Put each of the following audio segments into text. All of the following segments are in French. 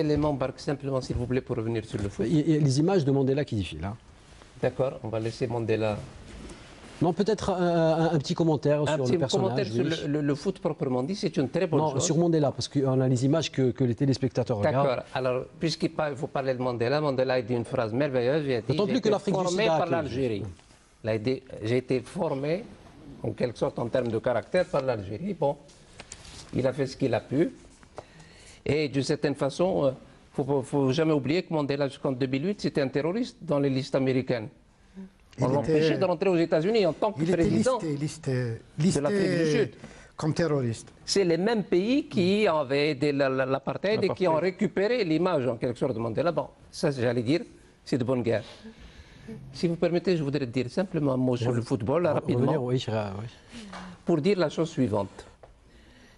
élément embarque simplement, s'il vous plaît, pour revenir sur le foot. Il y a les images de Mandela qui défilent. hein. D'accord, on va laisser Mandela. Non, peut-être un, un- petit commentaire Un sur petit le personnage. commentaire sur oui. le, le- le foot proprement dit, c'est une très bonne Non, chose. sur Mandela, parce qu'on a les images que, que les téléspectateurs regardent. D'accord. Alors, puisqu'il par- faut parler de Mandela, Mandela a dit une phrase merveilleuse. Il a dit, plus que l'Afrique du Sud a par l'Algérie. J'ai été formé, en quelque sorte, en termes de caractère, par l'Algérie. Bon, il a fait ce qu'il a pu. Et d'une certaine façon, il ne faut, faut jamais oublier que Mandela, jusqu'en 2008, c'était un terroriste dans les listes américaines. On l'empêchait de rentrer aux États-Unis en tant que Il était président. listé, listé, listé l'Afrique du Sud. comme terroriste. C'est les mêmes pays qui avaient aidé la- la- l'apartheid et qui ont récupéré l'image en quelque sorte de Mandela. Bon, ça j'allais dire, c'est de bonne guerre. Si vous permettez, je voudrais dire simplement un mot sur le football, rapidement, pour dire la chose suivante.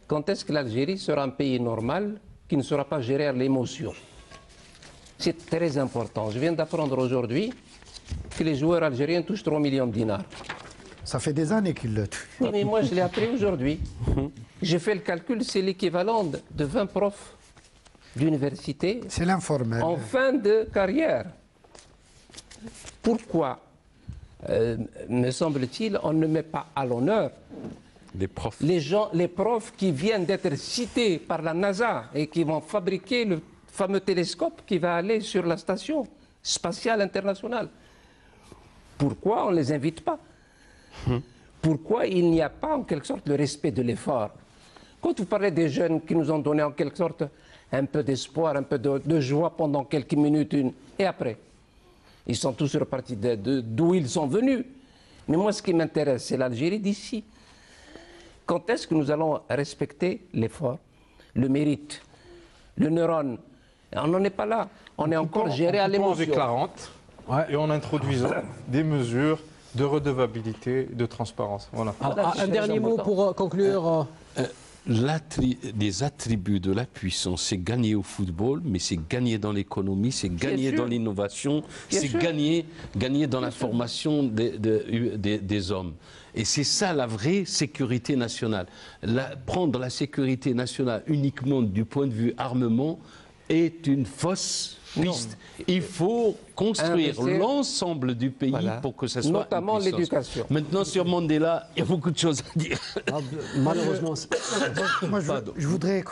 Quand est-ce que l'Algérie sera un pays normal? Qui ne sera pas géré à l'émotion C'est très important. Je viens d'apprendre aujourd'hui que les joueurs algériens touchent 3 millions de dinars. Ça fait des années qu'il le tue. Oui, mais moi, je l'ai appris aujourd'hui. J'ai fait le calcul, c'est l'équivalent de- de 20 profs d'université C'est l'informel. en fin de carrière. Pourquoi, euh, me semble-t-il, on ne met pas à l'honneur Les profs. les gens, les profs qui viennent d'être cités par la NASA et qui vont fabriquer le fameux télescope qui va aller sur la station spatiale internationale. Pourquoi on ne les invite pas? Pourquoi il n'y a pas en quelque sorte le respect de l'effort? Quand vous parlez des jeunes qui nous ont donné en quelque sorte un peu d'espoir, un peu de, de joie pendant quelques minutes, une, et après? Ils sont tous repartis de- de- d'où ils sont venus. Mais moi, ce qui m'intéresse, c'est l'Algérie d'ici. Quand est-ce que nous allons respecter l'effort, le mérite, le neurone? On n'en est pas là. On est encore géré à l'émotion. et en introduisant des mesures de redevabilité, de transparence. Voilà. Ah, ah, un dernier mot pour euh, conclure. euh, L'attri- les attributs de la puissance, c'est gagner au football, mais c'est gagner dans l'économie, c'est gagner dans l'innovation, c'est gagner, gagner dans la formation des, de- des- des hommes. Et c'est ça la vraie sécurité nationale. La- prendre la sécurité nationale uniquement du point de vue armement est une fausse piste. Il faut construire l'ensemble du pays Voilà. pour que ça soit Notamment l'éducation. Maintenant, sur Mandela, il y a beaucoup de choses à dire. ah, malheureusement, Moi, je, je voudrais